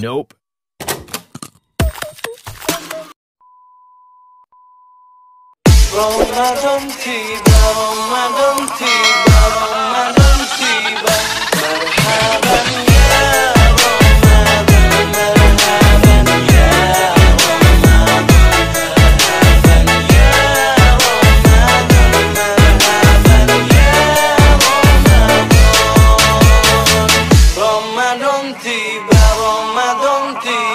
Nope. Ramadan tiba, Ramadan tiba, Ramadan tiba Merhaban ya tiba, tiba